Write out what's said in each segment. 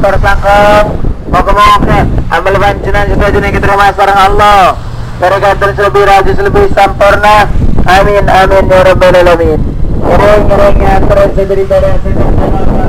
langkung Moga-moga amal panjenengan juga jeneng diterima sareng Allah. Bergantung lebih rajin lebih sempurna. Amin amin ya rabbal alamin. Ngereng-ngerengnya terus daripada sedang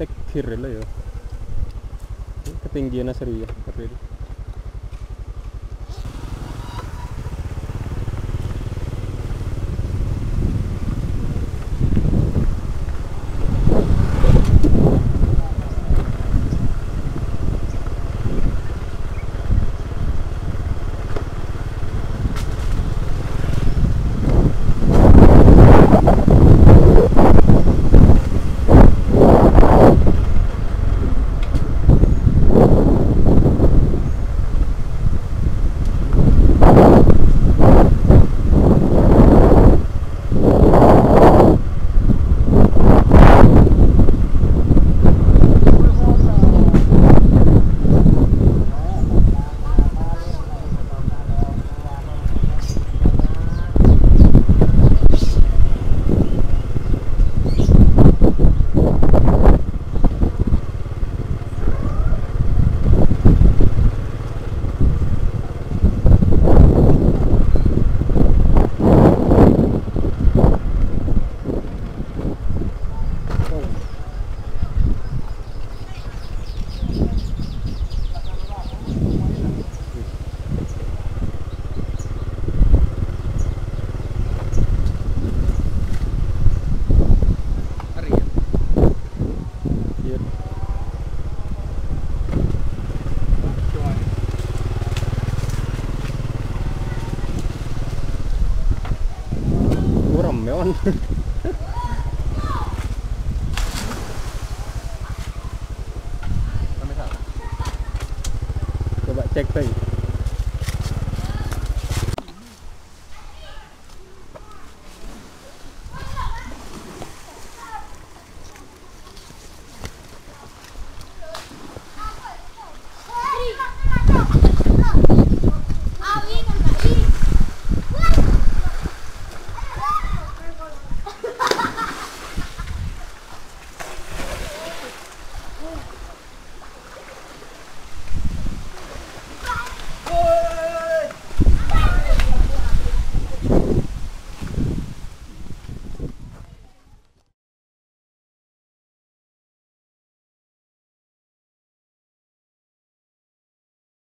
tek thirrela eh, yo oh. katinggian na sariya karil